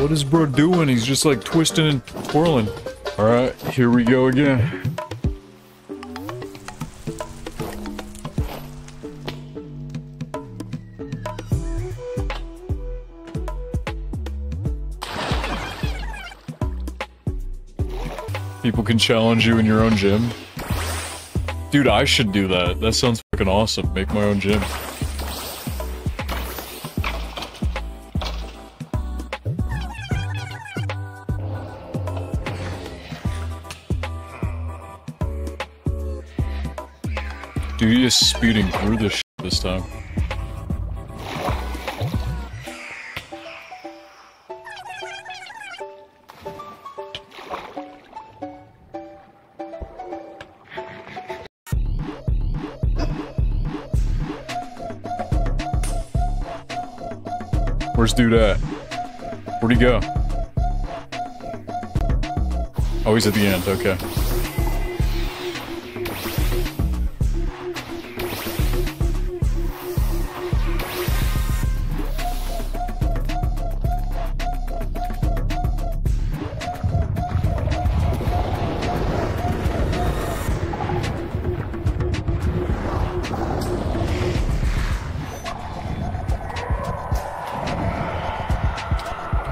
What is bro doing? He's just like twisting and twirling. Alright, here we go again. People can challenge you in your own gym. Dude, I should do that. That sounds fucking awesome. Make my own gym. Dude, he is speeding through this this time. Where's dude at? Where'd he go? Oh, he's at the end, okay.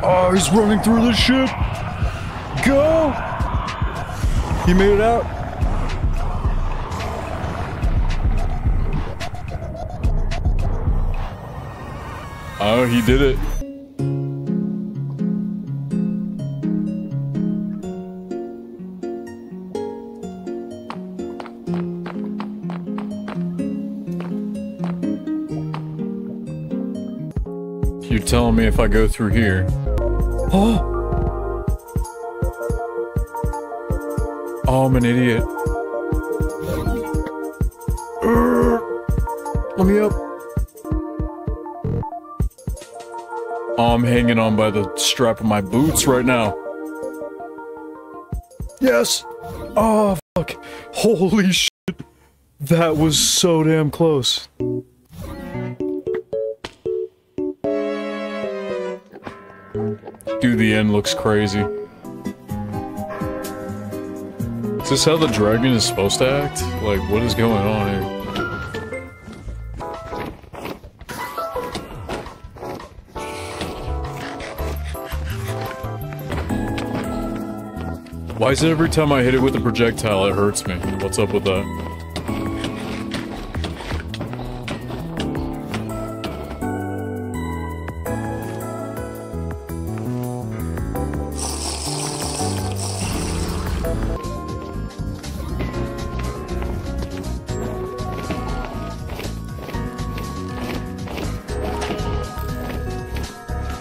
Oh, he's running through this shit. Go! He made it out. Oh, he did it. You're telling me if I go through here. Oh! Oh, I'm an idiot. Uh, let me up. Oh, I'm hanging on by the strap of my boots right now. Yes! Oh, fuck. Holy shit. That was so damn close. Dude, the end looks crazy. Is this how the dragon is supposed to act? Like, what is going on here? Why is it every time I hit it with a projectile, it hurts me? What's up with that?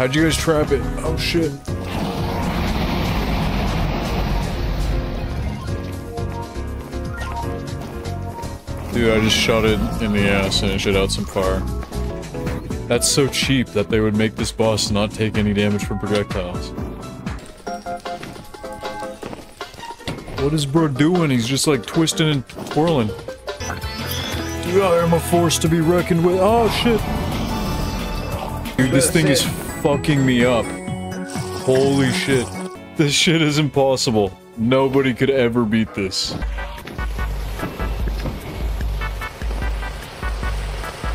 How'd you guys trap it? Oh shit. Dude, I just shot it in the ass and it shot out some fire. That's so cheap that they would make this boss not take any damage from projectiles. What is bro doing? He's just like twisting and twirling. Dude, I am a force to be reckoned with. Oh shit. Dude, this thing is fucking me up. Holy shit. This shit is impossible. Nobody could ever beat this.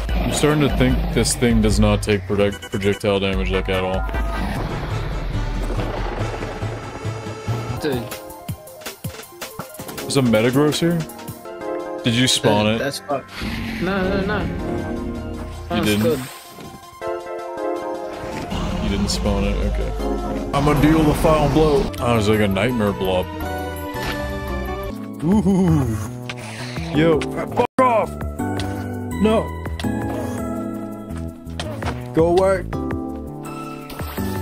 I'm starting to think this thing does not take projectile damage like at all. Dude, There's a Metagross here? Did you spawn dude, it? That's fuck. No, no, no. That's didn't? good. You didn't spawn it? Okay. I'm gonna deal the final blow. Oh, it's like a nightmare blob. Ooh. Yo, fuck off! No. Go away.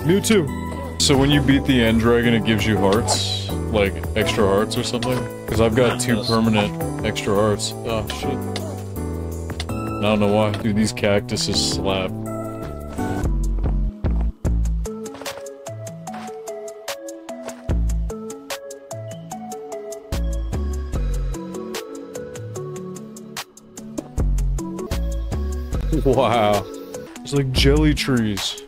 Mewtwo. So when you beat the end dragon, it gives you hearts? Like, extra hearts or something? Because I've got two permanent extra hearts. Oh, shit. I don't know why. Dude, these cactuses slap. Wow. It's like jelly trees.